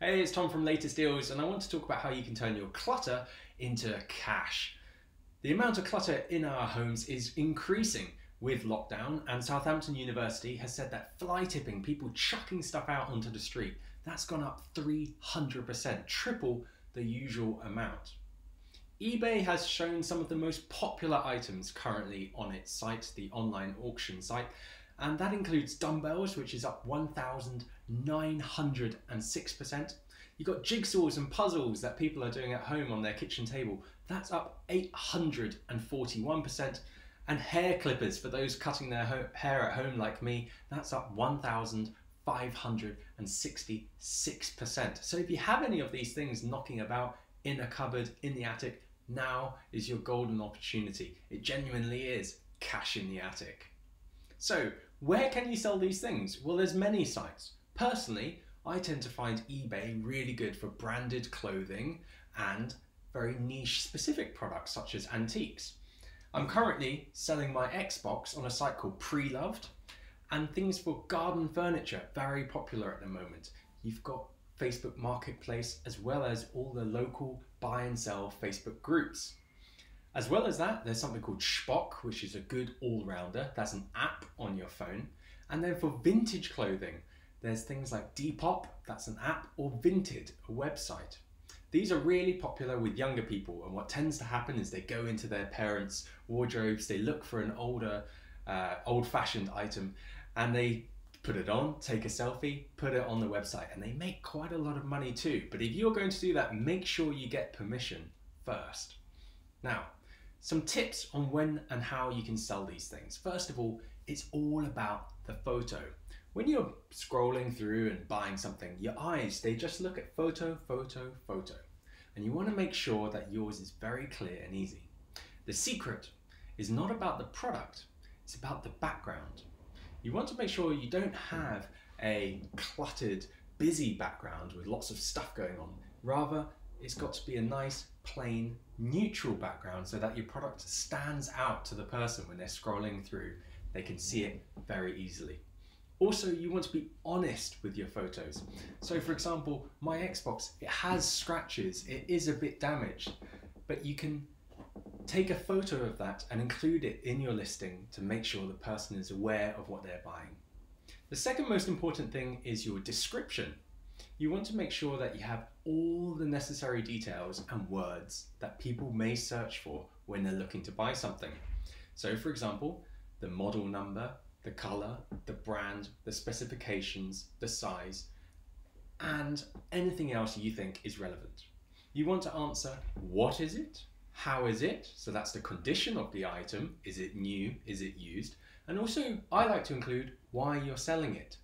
Hey, it's Tom from Latest Deals, and I want to talk about how you can turn your clutter into cash. The amount of clutter in our homes is increasing with lockdown, and Southampton University has said that fly tipping, people chucking stuff out onto the street, that's gone up 300%, triple the usual amount. eBay has shown some of the most popular items currently on its site, the online auction site, and that includes dumbbells, which is up 1,906%. You've got jigsaws and puzzles that people are doing at home on their kitchen table. That's up 841%. And hair clippers for those cutting their hair at home like me, that's up 1,566%. So if you have any of these things knocking about in a cupboard, in the attic, now is your golden opportunity. It genuinely is cash in the attic. So where can you sell these things? Well, there's many sites. Personally, I tend to find eBay really good for branded clothing and very niche specific products such as antiques. I'm currently selling my Xbox on a site called Preloved and things for garden furniture, very popular at the moment. You've got Facebook Marketplace as well as all the local buy and sell Facebook groups. As well as that, there's something called Shpock, which is a good all-rounder. That's an app on your phone. And then for vintage clothing, there's things like Depop, that's an app, or Vinted, a website. These are really popular with younger people, and what tends to happen is they go into their parents' wardrobes, they look for an older, uh, old-fashioned item, and they put it on, take a selfie, put it on the website, and they make quite a lot of money too. But if you're going to do that, make sure you get permission first. Now, some tips on when and how you can sell these things. First of all, it's all about the photo. When you're scrolling through and buying something, your eyes, they just look at photo, photo, photo. And you want to make sure that yours is very clear and easy. The secret is not about the product, it's about the background. You want to make sure you don't have a cluttered, busy background with lots of stuff going on. Rather, it's got to be a nice, plain, neutral background so that your product stands out to the person when they're scrolling through. They can see it very easily. Also, you want to be honest with your photos. So for example, my Xbox, it has scratches, it is a bit damaged, but you can take a photo of that and include it in your listing to make sure the person is aware of what they're buying. The second most important thing is your description you want to make sure that you have all the necessary details and words that people may search for when they're looking to buy something. So for example, the model number, the color, the brand, the specifications, the size, and anything else you think is relevant. You want to answer, what is it? How is it? So that's the condition of the item. Is it new? Is it used? And also, I like to include why you're selling it.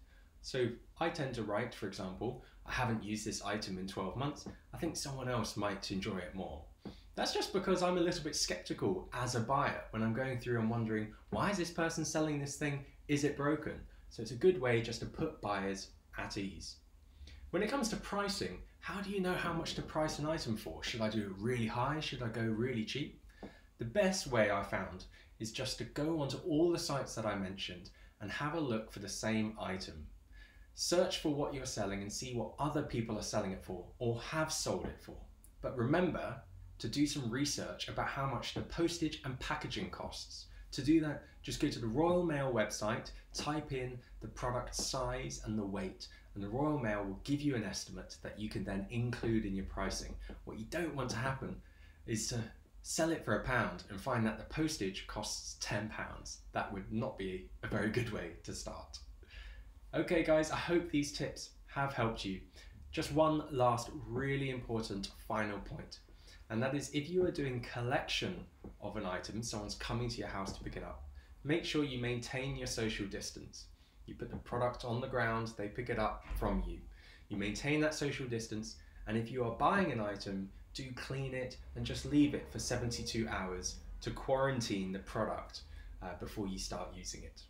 So I tend to write, for example, I haven't used this item in 12 months. I think someone else might enjoy it more. That's just because I'm a little bit skeptical as a buyer when I'm going through and wondering, why is this person selling this thing? Is it broken? So it's a good way just to put buyers at ease. When it comes to pricing, how do you know how much to price an item for? Should I do it really high? Should I go really cheap? The best way I found is just to go onto all the sites that I mentioned and have a look for the same item. Search for what you're selling and see what other people are selling it for or have sold it for. But remember to do some research about how much the postage and packaging costs. To do that, just go to the Royal Mail website, type in the product size and the weight, and the Royal Mail will give you an estimate that you can then include in your pricing. What you don't want to happen is to sell it for a pound and find that the postage costs 10 pounds. That would not be a very good way to start. Okay guys, I hope these tips have helped you. Just one last really important final point, and that is if you are doing collection of an item, someone's coming to your house to pick it up, make sure you maintain your social distance. You put the product on the ground, they pick it up from you. You maintain that social distance, and if you are buying an item, do clean it and just leave it for 72 hours to quarantine the product uh, before you start using it.